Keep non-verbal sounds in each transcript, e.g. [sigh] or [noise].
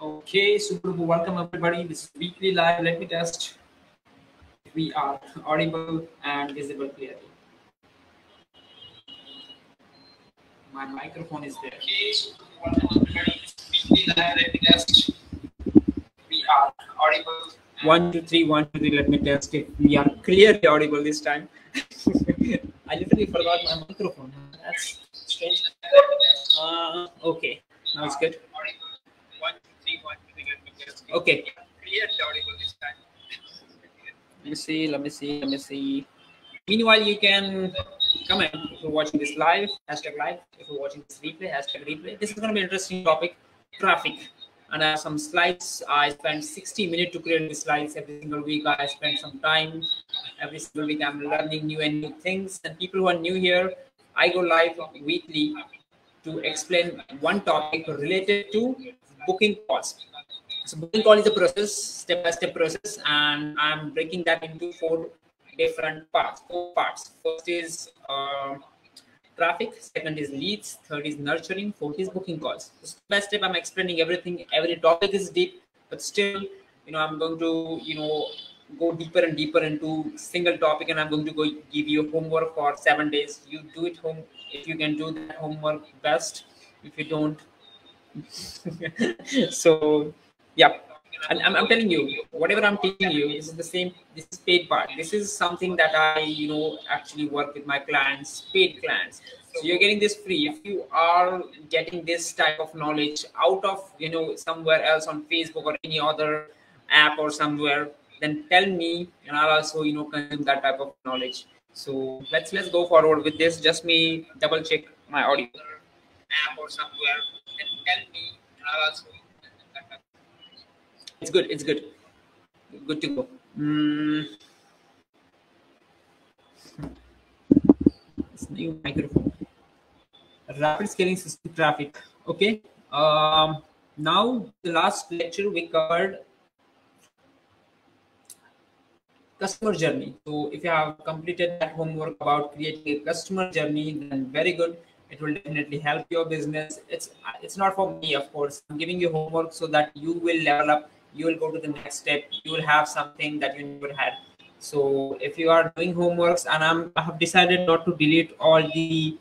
Okay, super. Welcome everybody. This is weekly live. Let me test if we are audible and visible clearly. My microphone is there. Okay, super. Welcome everybody. This is weekly live. Let me test. We are audible. One, two, three, one, two, three. Let me test if we are clearly audible this time. [laughs] I literally forgot my microphone. That's strange. Uh, okay, now it's good. Okay. Let me see, let me see, let me see. Meanwhile, you can comment if you're watching this live, hashtag live. If you're watching this replay, hashtag replay. This is going to be an interesting topic, traffic. And I have some slides. I spent 60 minutes to create these slides every single week. I spent some time every single week. I'm learning new and new things. And people who are new here, I go live weekly to explain one topic related to booking calls So booking call is a process, step-by-step process, and I'm breaking that into four different parts. Four parts. First is uh, traffic. Second is leads. Third is nurturing. Fourth is booking calls. So step by step, I'm explaining everything. Every topic is deep, but still, you know, I'm going to, you know, go deeper and deeper into single topic, and I'm going to go give you homework for seven days. You do it home if you can do that homework best. If you don't, [laughs] so yeah and I'm, I'm, telling you whatever i'm teaching you this is the same this is paid part this is something that i you know actually work with my clients paid clients so you're getting this free if you are getting this type of knowledge out of you know somewhere else on facebook or any other app or somewhere then tell me and i'll also you know consume that type of knowledge so let's let's go forward with this just me double check my audio app or somewhere then tell me and i'll also it's good. It's good. Good to go. Mm. It's new microphone. Rapid scaling system traffic. Okay. Um, now the last lecture we covered customer journey. So if you have completed that homework about creating a customer journey, then very good. It will definitely help your business. It's it's not for me, of course. I'm giving you homework so that you will level up you will go to the next step you will have something that you never had so if you are doing homeworks and i'm i have decided not to delete all the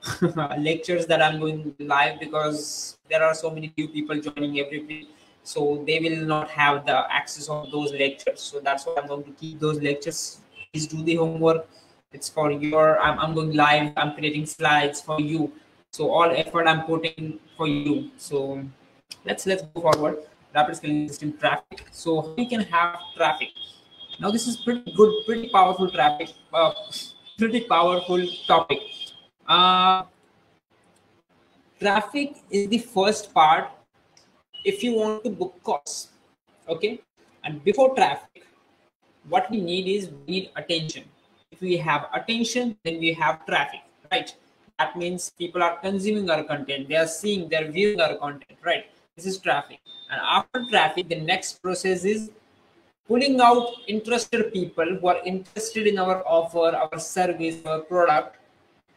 [laughs] lectures that i'm going live because there are so many new people joining every week so they will not have the access of those lectures. So that's why i'm going to keep those lectures. Please do the homework. It's for your i'm, I'm going live. I'm creating slides for you. So all effort i'm putting for you. So let's let's go forward. Rapid scaling system traffic. So we can have traffic. Now this is pretty good, pretty powerful traffic, uh, pretty powerful topic. Uh, traffic is the first part if you want to book costs. Okay, and before traffic, what we need is we need attention. If we have attention, then we have traffic, right? That means people are consuming our content, they are seeing, they're viewing our content, right? This is traffic and after traffic, the next process is pulling out interested people who are interested in our offer, our service, our product.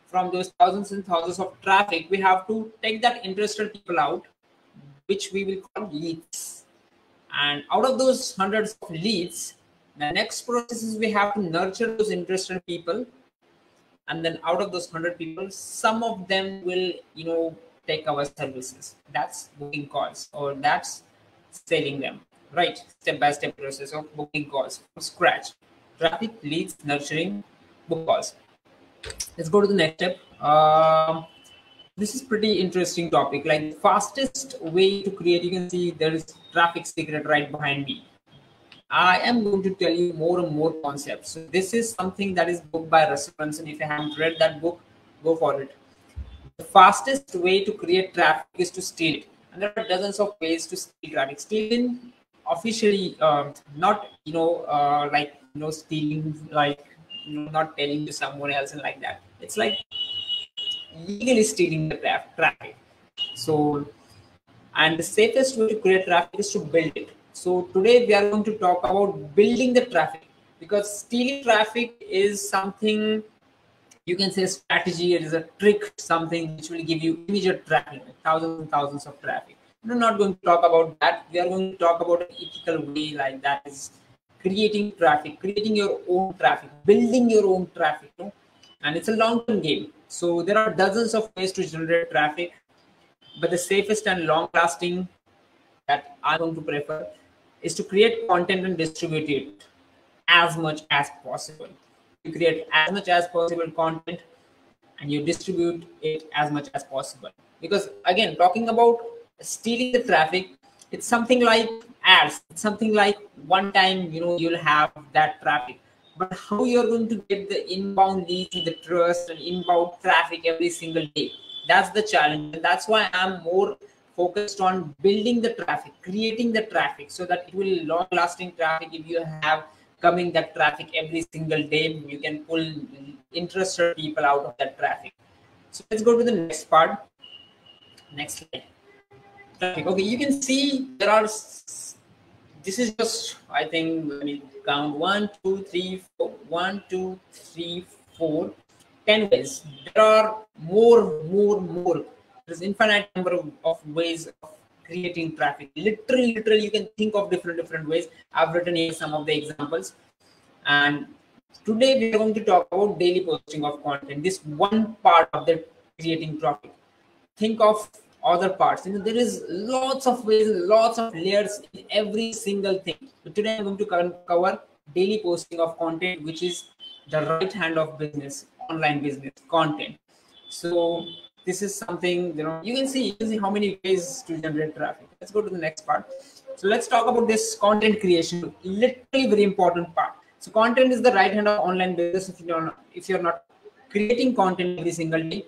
From those thousands and thousands of traffic, we have to take that interested people out, which we will call leads. And out of those hundreds of leads, the next process is we have to nurture those interested people. And then out of those 100 people, some of them will, you know, take our services. That's booking calls or that's selling them, right? Step by step process of booking calls from scratch. Traffic leads, nurturing, book calls. Let's go to the next step. Um, this is pretty interesting topic. Like fastest way to create, you can see there is traffic secret right behind me. I am going to tell you more and more concepts. So this is something that is booked by Russell Brunson. If you haven't read that book, go for it the fastest way to create traffic is to steal it. And there are dozens of ways to steal traffic. Stealing officially, um, not you know, uh, like you know, stealing like you know, not telling to someone else and like that. It's like legally stealing the traffic. So, and the safest way to create traffic is to build it. So today we are going to talk about building the traffic because stealing traffic is something you can say strategy it is a trick something which will give you immediate traffic thousands and thousands of traffic we're not going to talk about that we are going to talk about an ethical way like that is creating traffic creating your own traffic building your own traffic no? And it's a long-term game. So there are dozens of ways to generate traffic but the safest and long-lasting that i'm going to prefer is to create content and distribute it as much as possible. You create as much as possible content and you distribute it as much as possible. Because again talking about stealing the traffic it's something like ads. It's something like one time you know you'll have that traffic but how you're going to get the inbound leads the trust and inbound traffic every single day? That's the challenge. And that's why i'm more focused on building the traffic creating the traffic so that it will long lasting traffic if you have coming that traffic every single day you can pull interested people out of that traffic. So let's go to the next part. Next slide. Okay you can see there are this is just i think when you count. One two three four one two three four ten ways. There are more more more. There's infinite number of, of ways of creating traffic. Literally literally you can think of different different ways. I've written here some of the examples. And today we are going to talk about daily posting of content. This one part of the creating traffic. Think of other parts. You know, there is lots of ways lots of layers in every single thing. But today i'm going to cover daily posting of content which is the right hand of business online business content. So this is something you know you can see you can see how many ways to generate traffic. Let's go to the next part. So let's talk about this content creation literally very important part. So content is the right hand of online business if you're not, if you're not creating content every single day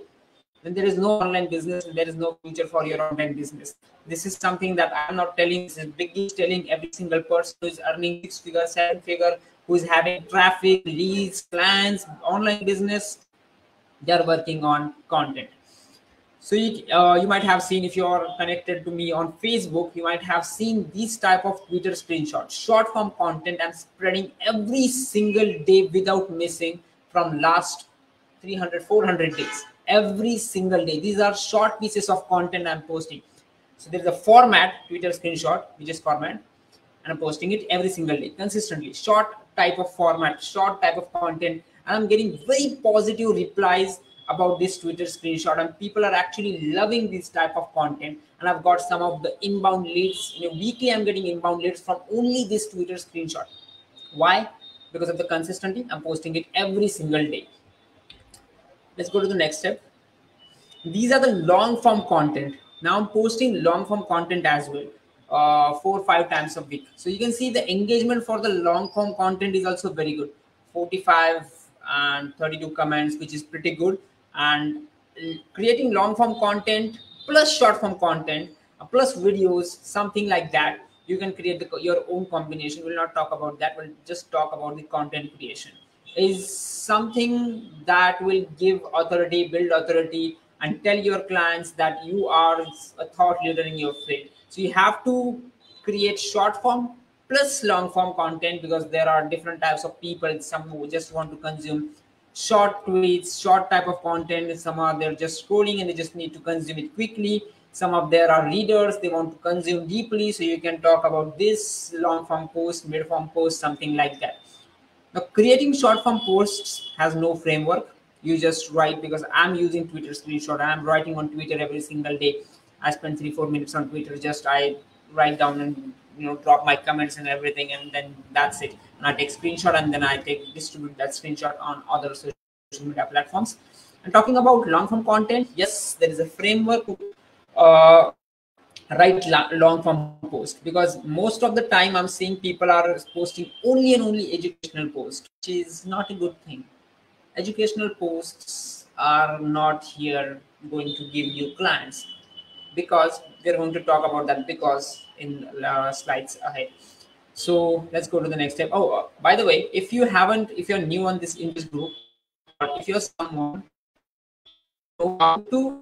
then there is no online business there is no future for your online business. This is something that i'm not telling this is big is telling every single person who is earning six figure seven figure who is having traffic leads clients online business they are working on content. So you, uh, you might have seen if you are connected to me on Facebook, you might have seen these type of Twitter screenshots, short form content I'm spreading every single day without missing from last 300, 400 days. Every single day. These are short pieces of content I'm posting. So there's a format, Twitter screenshot, which is format, and I'm posting it every single day, consistently. Short type of format, short type of content, and I'm getting very positive replies about this Twitter screenshot, and people are actually loving this type of content. And I've got some of the inbound leads. You know, weekly I'm getting inbound leads from only this Twitter screenshot. Why? Because of the consistency. I'm posting it every single day. Let's go to the next step. These are the long form content. Now I'm posting long form content as well, uh, four or five times a week. So you can see the engagement for the long form content is also very good. 45 and 32 comments, which is pretty good and creating long form content plus short form content uh, plus videos something like that you can create the, your own combination we'll not talk about that we'll just talk about the content creation is something that will give authority build authority and tell your clients that you are a thought leader in your field so you have to create short form plus long form content because there are different types of people some who just want to consume short tweets, short type of content. Some are they're just scrolling and they just need to consume it quickly. Some of there are readers, they want to consume deeply. So you can talk about this long form post, mid form post, something like that. Now, creating short form posts has no framework. You just write because I'm using Twitter screenshot. I'm writing on Twitter every single day. I spend three, four minutes on Twitter. Just I write down and you know drop my comments and everything and then that's it and i take screenshot and then i take distribute that screenshot on other social media platforms and talking about long form content yes there is a framework uh, write long form post. Because most of the time i'm seeing people are posting only and only educational posts which is not a good thing. Educational posts are not here going to give you clients because we're going to talk about that because in uh, slides ahead. So let's go to the next step. Oh uh, by the way if you haven't if you're new on this in this group or if you're someone know how to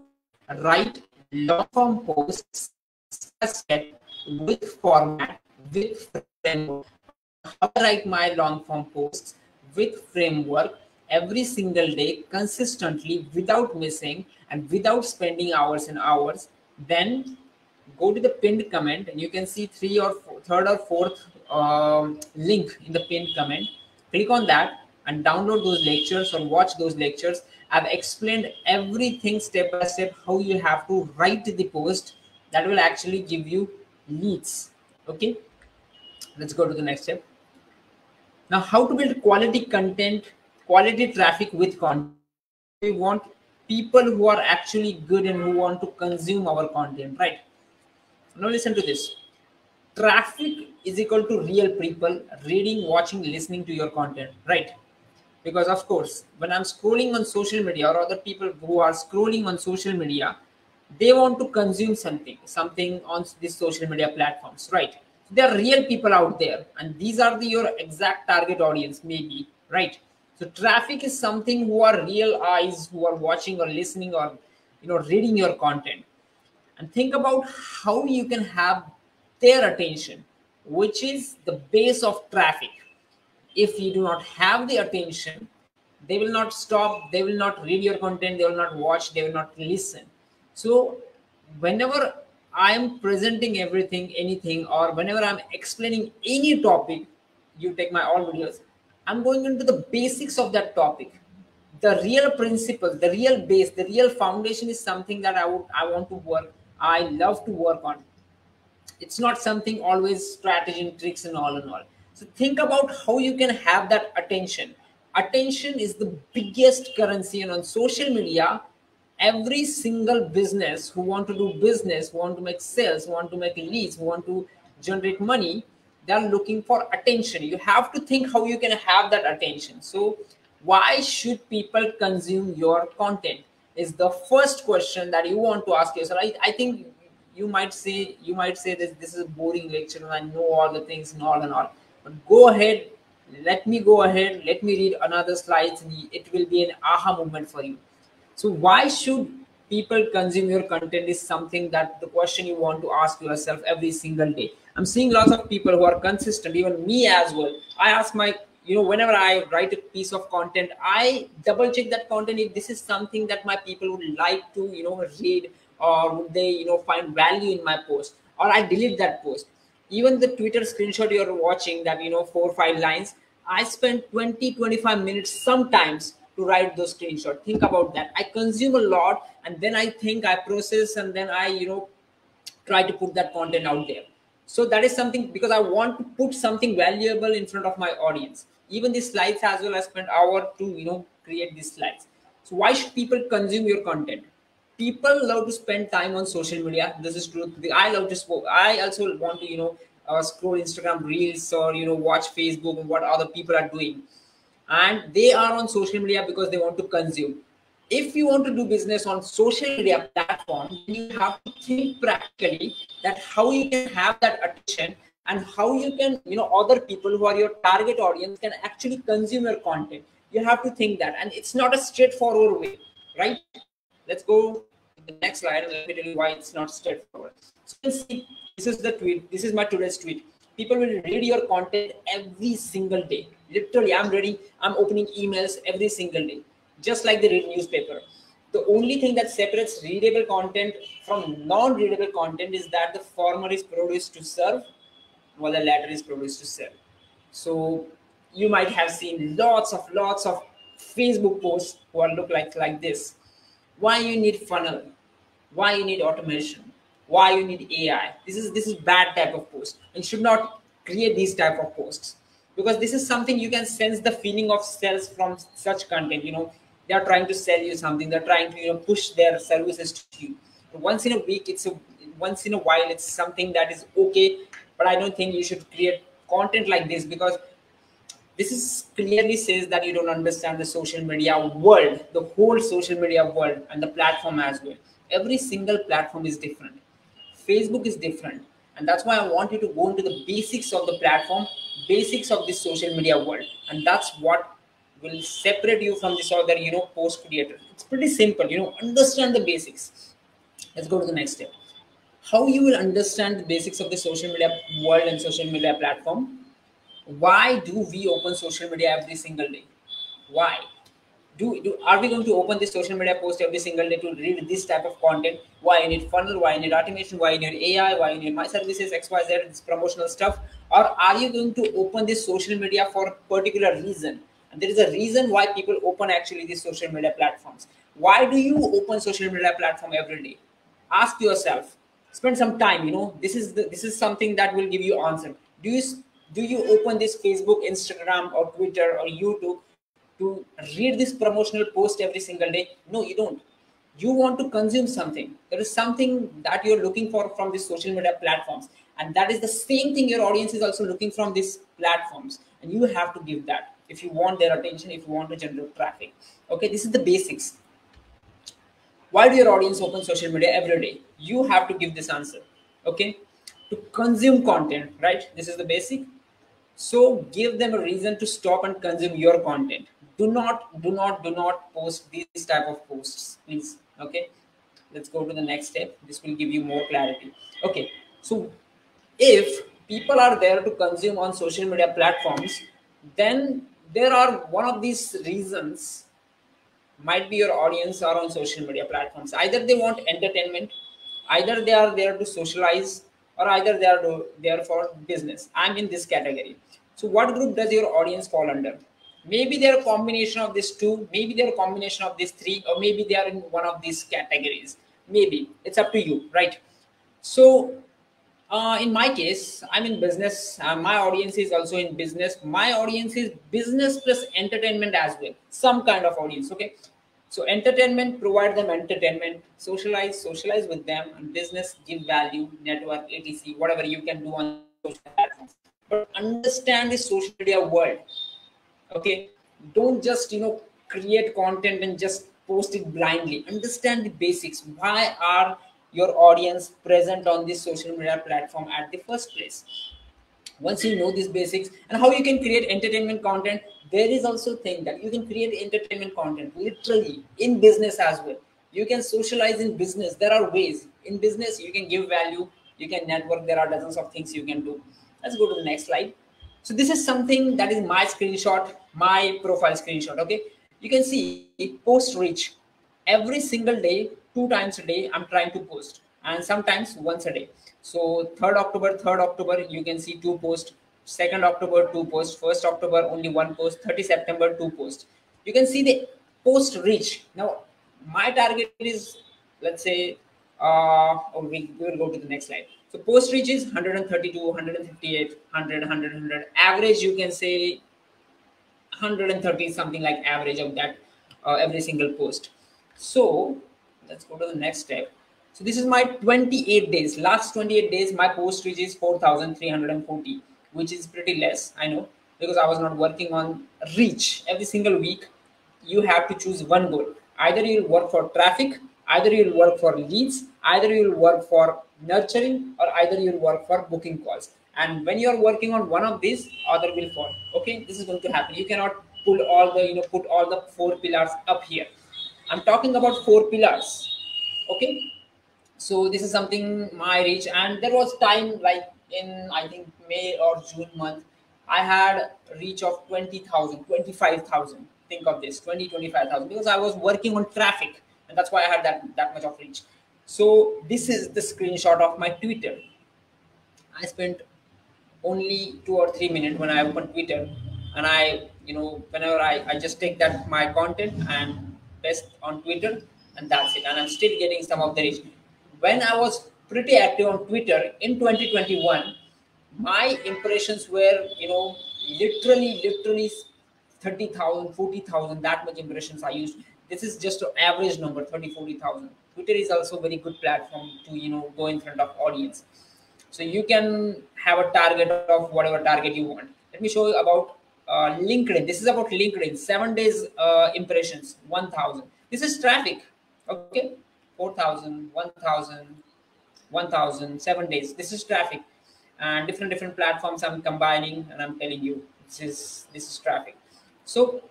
write long form posts with format with framework. How to write my long form posts with framework every single day consistently without missing and without spending hours and hours. Then go to the pinned comment and you can see three or four, third or fourth um, link in the pinned comment click on that and download those lectures or watch those lectures. I've explained everything step by step how you have to write the post that will actually give you leads okay? Let's go to the next step. Now how to build quality content quality traffic with content? We want people who are actually good and who want to consume our content right? Now listen to this. Traffic is equal to real people reading watching listening to your content right? Because of course when i'm scrolling on social media or other people who are scrolling on social media they want to consume something something on these social media platforms right? There are real people out there and these are the your exact target audience maybe right? So traffic is something who are real eyes who are watching or listening or you know reading your content. And think about how you can have their attention which is the base of traffic. If you do not have the attention they will not stop they will not read your content they will not watch they will not listen so whenever i am presenting everything anything or whenever i'm explaining any topic you take my all videos i'm going into the basics of that topic. The real principles the real base the real foundation is something that i would i want to work i love to work on. It's not something always strategy and tricks and all and all. So think about how you can have that attention. Attention is the biggest currency, and on social media, every single business who want to do business, want to make sales, want to make leads, want to generate money, they are looking for attention. You have to think how you can have that attention. So, why should people consume your content? Is the first question that you want to ask yourself. I, I think you might say you might say this this is a boring lecture and I know all the things and all and all but go ahead, let me go ahead, let me read another slide, and it will be an aha moment for you. So why should people consume your content is something that the question you want to ask yourself every single day. I'm seeing lots of people who are consistent, even me as well. I ask my, you know, whenever I write a piece of content, I double check that content if this is something that my people would like to, you know, read or would they, you know, find value in my post or I delete that post even the twitter screenshot you're watching that you know four or five lines i spend 20 25 minutes sometimes to write those screenshots think about that i consume a lot and then i think i process and then i you know try to put that content out there so that is something because i want to put something valuable in front of my audience even these slides as well i spent hour to you know create these slides so why should people consume your content people love to spend time on social media. This is true. I love to. Sp- I also want to, you know, uh, scroll Instagram reels or you know watch Facebook and what other people are doing, and they are on social media because they want to consume. If you want to do business on social media platform, you have to think practically that how you can have that attention and how you can, you know, other people who are your target audience can actually consume your content. You have to think that, and it's not a straightforward way, right? Let's go to the next slide and let me tell you why it's not straightforward. So you can see this is the tweet. This is my today's tweet. People will read your content every single day. Literally, I'm reading, I'm opening emails every single day, just like the read newspaper. The only thing that separates readable content from non-readable content is that the former is produced to serve, while the latter is produced to sell. So you might have seen lots of lots of Facebook posts who look like like this why you need funnel why you need automation why you need ai this is this is bad type of post and should not create these type of posts. Because this is something you can sense the feeling of sales from such content you know. They are trying to sell you something. They're trying to you know push their services to you. Once in a week it's a once in a while it's something that is okay. But i don't think you should create content like this because this is clearly says that you don't understand the social media world the whole social media world and the platform as well. Every single platform is different facebook is different. And that's why i want you to go into the basics of the platform basics of this social media world. And that's what will separate you from this other you know post creator. It's pretty simple you know understand the basics. Let's go to the next step. How you will understand the basics of the social media world and social media platform? Why do we open social media every single day? Why do, do are we going to open this social media post every single day to read this type of content? Why you need funnel? Why you need automation? Why you need ai why you need my services xyz this promotional stuff? Or are you going to open this social media for a particular reason? And there is a reason why people open actually these social media platforms. Why do you open social media platform every day? Ask yourself. Spend some time you know. This is the, this is something that will give you answer. Do you do you open this facebook instagram or twitter or youtube to read this promotional post every single day? No you don't. You want to consume something. There is something that you're looking for from these social media platforms. And that is the same thing your audience is also looking from these platforms. And you have to give that if you want their attention if you want to generate traffic. Okay this is the basics. Why do your audience open social media every day? You have to give this answer. Okay? To consume content right? This is the basic. So give them a reason to stop and consume your content do not do not do not post these type of posts please okay? Let's go to the next step. This will give you more clarity. Okay so if people are there to consume on social media platforms then there are one of these reasons might be your audience are on social media platforms. Either they want entertainment either they are there to socialize or either they are there for business. I'm in this category. So what group does your audience fall under maybe they're a combination of these two maybe they're a combination of these three or maybe they are in one of these categories. Maybe. It's up to you right? So uh, in my case i'm in business. Uh, my audience is also in business. My audience is business plus entertainment as well. Some kind of audience okay? So entertainment provide them entertainment. Socialize socialize with them. And business give value. Network etc whatever you can do on social platforms. But understand the social media world okay? Don't just you know create content and just post it blindly. Understand the basics. Why are your audience present on this social media platform at the first place? Once you know these basics and how you can create entertainment content there is also thing that you can create entertainment content literally in business as well. You can socialize in business. There are ways. In business you can give value. You can network. There are dozens of things you can do. Let's go to the next slide so this is something that is my screenshot, my profile screenshot. Okay, you can see post reach every single day, two times a day. I'm trying to post, and sometimes once a day. So 3rd October, 3rd October, you can see two posts. 2nd October, two posts. 1st October, only one post. 30 September, two posts. You can see the post reach. Now, my target is, let's say, uh, oh, we, we will go to the next slide. So post reach is 132, 158, 100, 100, 100. Average, you can say 130, something like average of that uh, every single post. So let's go to the next step. So this is my 28 days. Last 28 days, my post reach is 4,340, which is pretty less. I know because I was not working on reach every single week. You have to choose one goal. Either you'll work for traffic, either you'll work for leads, either you'll work for nurturing or either you'll work for booking calls. And when you're working on one of these other will fall. Okay? This is going to happen. You cannot pull all the you know put all the four pillars up here. I'm talking about four pillars. Okay? So this is something my reach. And there was time like in i think may or june month i had reach of 20000 25000 think of this 20 25000 because i was working on traffic. And that's why i had that that much of reach so this is the screenshot of my Twitter. I spent only two or three minutes when I open Twitter and I, you know, whenever I, I just take that my content and paste on Twitter and that's it. And I'm still getting some of the reach. When I was pretty active on Twitter in 2021, my impressions were, you know, literally, literally 30,000, 40,000, that much impressions I used. This is just an average number, 30, 40,000 twitter is also a very good platform to you know go in front of audience. So you can have a target of whatever target you want. Let me show you about uh, linkedin. This is about linkedin. Seven days uh, impressions 1000 this is traffic okay? 4000 1000 1000 seven days. This is traffic. And different different platforms i'm combining and i'm telling you this is this is traffic so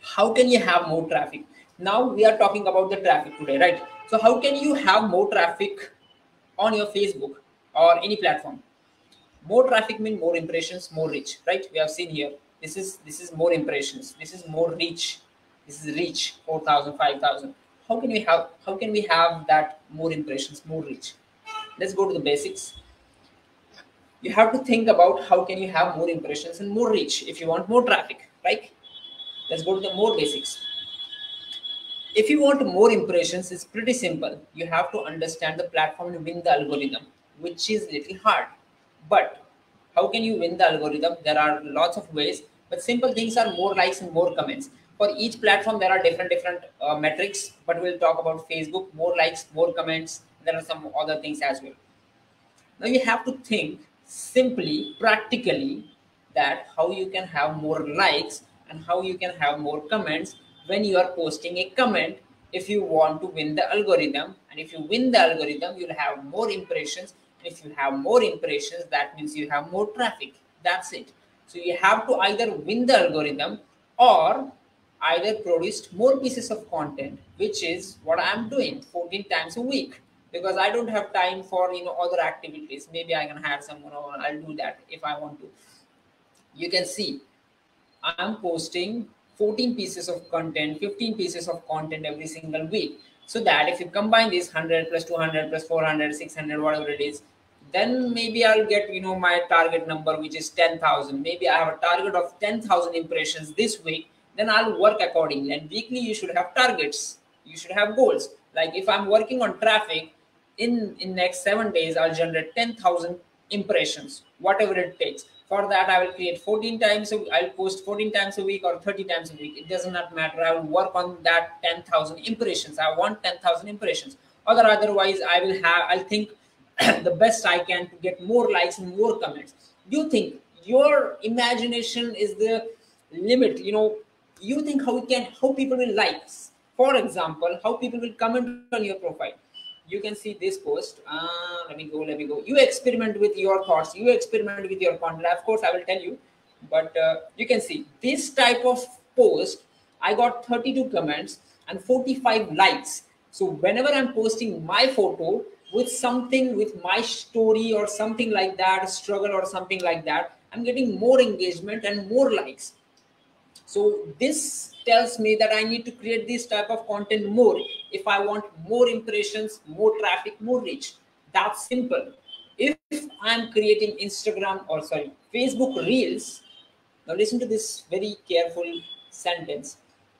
how can you have more traffic? Now we are talking about the traffic today right? So how can you have more traffic on your facebook or any platform? More traffic means more impressions more reach right? We have seen here this is this is more impressions this is more reach this is reach 4000 5000 how can we have how can we have that more impressions more reach? Let's go to the basics. You have to think about how can you have more impressions and more reach if you want more traffic right let's go to the more basics. If you want more impressions it's pretty simple. You have to understand the platform to win the algorithm which is little hard. But how can you win the algorithm? There are lots of ways but simple things are more likes and more comments. For each platform there are different different uh, metrics but we'll talk about facebook more likes more comments there are some other things as well. Now you have to think simply practically that how you can have more likes and how you can have more comments when you are posting a comment. If you want to win the algorithm and if you win the algorithm you'll have more impressions. And if you have more impressions that means you have more traffic. That's it. So you have to either win the algorithm or either produce more pieces of content which is what i'm doing 14 times a week. Because I don't have time for you know other activities. Maybe I can hire someone or I'll do that if I want to. You can see I'm posting 14 pieces of content, 15 pieces of content every single week. So that if you combine this 100 plus 200 plus 400, 600, whatever it is, then maybe I'll get you know my target number, which is 10,000. Maybe I have a target of 10,000 impressions this week. Then I'll work accordingly. And weekly, you should have targets. You should have goals. Like if I'm working on traffic, in in next seven days i'll generate 10000 impressions whatever it takes for that i will create 14 times i'll post 14 times a week or 30 times a week. It does not matter. I will work on that 10000 impressions. I want 10000 impressions. Other otherwise i will have i'll think [clears throat] the best i can to get more likes and more comments. You think your imagination is the limit? You know you think how we can how people will like for example how people will comment on your profile you can see this post. Uh, let me go let me go. You experiment with your thoughts. You experiment with your content of course i will tell you. But uh, you can see this type of post i got 32 comments and 45 likes. So whenever i'm posting my photo with something with my story or something like that struggle or something like that i'm getting more engagement and more likes so this tells me that I need to create this type of content more if I want more impressions, more traffic, more reach. That's simple. If I'm creating Instagram or sorry, Facebook Reels, now listen to this very careful sentence.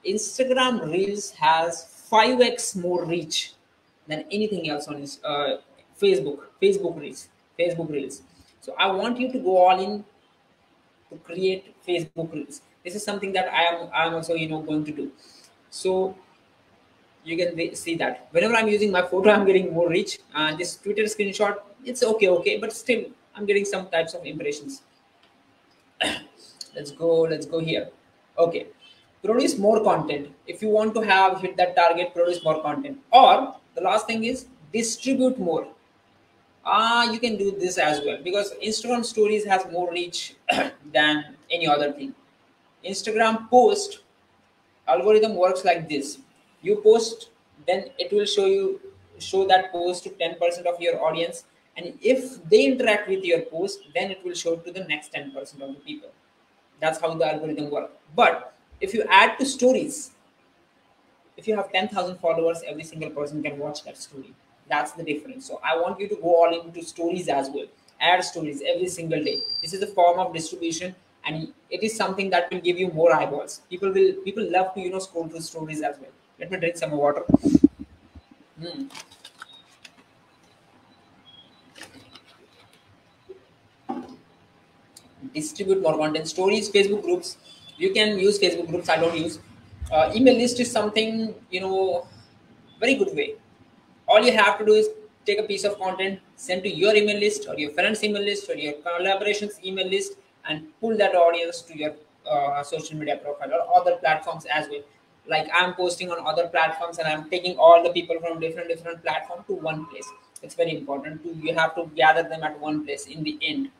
Instagram Reels has 5x more reach than anything else on uh, Facebook, Facebook Reels, Facebook Reels. So I want you to go all in to create Facebook Reels this is something that i am i'm also you know going to do. So you can see that. Whenever i'm using my photo i'm getting more reach. And uh, this twitter screenshot it's okay okay but still i'm getting some types of impressions. [coughs] Let's go let's go here. Okay. Produce more content. If you want to have hit that target produce more content. Or the last thing is distribute more. Ah uh, you can do this as well because instagram stories has more reach [coughs] than any other thing Instagram post algorithm works like this. You post, then it will show you show that post to 10% of your audience. And if they interact with your post, then it will show to the next 10% of the people. That's how the algorithm works. But if you add to stories, if you have 10,000 followers, every single person can watch that story. That's the difference. So I want you to go all into stories as well. Add stories every single day. This is a form of distribution and it is something that will give you more eyeballs. People will people love to you know scroll through stories as well. Let me drink some water. Hmm. distribute more content. Stories facebook groups. You can use facebook groups. I don't use. Uh, email list is something you know very good way. All you have to do is take a piece of content send to your email list or your friends email list or your collaborations email list and pull that audience to your uh, social media profile or other platforms as well. Like i'm posting on other platforms and i'm taking all the people from different different platforms to one place. It's very important to you have to gather them at one place in the end.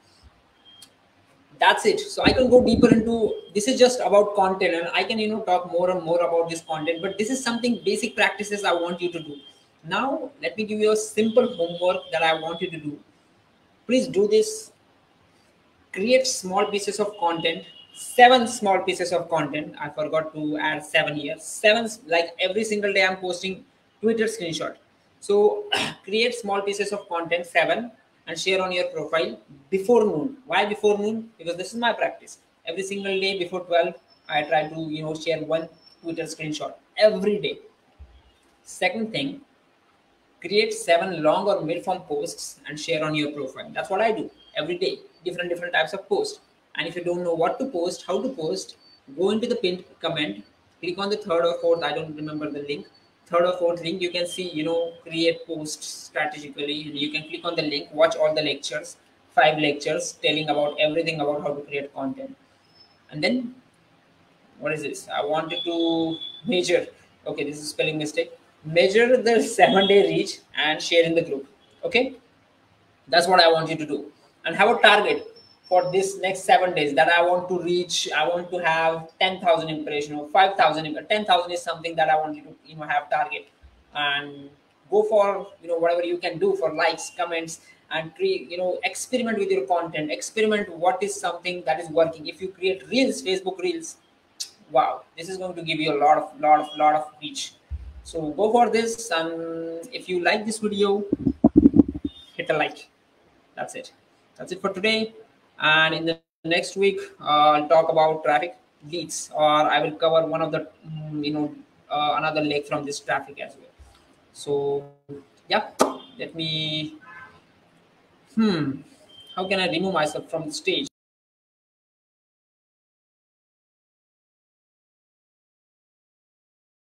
That's it. So i can go deeper into this is just about content and i can you know talk more and more about this content but this is something basic practices i want you to do. Now let me give you a simple homework that i want you to do. Please do this create small pieces of content seven small pieces of content. I forgot to add seven here. Seven, like every single day, I'm posting Twitter screenshot. So [clears throat] create small pieces of content, seven, and share on your profile before noon. Why before noon? Because this is my practice. Every single day before 12, I try to you know share one Twitter screenshot every day. Second thing, create seven long or mid form posts and share on your profile. That's what I do every day. Different different types of posts and if you don't know what to post how to post go into the pinned comment click on the third or fourth i don't remember the link third or fourth link you can see you know create posts strategically you can click on the link watch all the lectures five lectures telling about everything about how to create content. And then what is this? I wanted to measure. Okay this is spelling mistake. Measure the [laughs] seven day reach and share in the group. Okay? That's what i want you to do and have a target for this next seven days that I want to reach. I want to have 10,000 impression or 5,000. Uh, 10,000 is something that I want you to, you know, have target and go for, you know, whatever you can do for likes, comments, and create, you know, experiment with your content. Experiment what is something that is working. If you create reels, Facebook reels, wow, this is going to give you a lot of, lot of, lot of reach. So go for this. And if you like this video, hit a like. That's it. That's it for today. And in the next week i'll talk about traffic leads or i will cover one of the mm, you know uh, another leg from this traffic as well. So yeah let me hmm how can i remove myself from the stage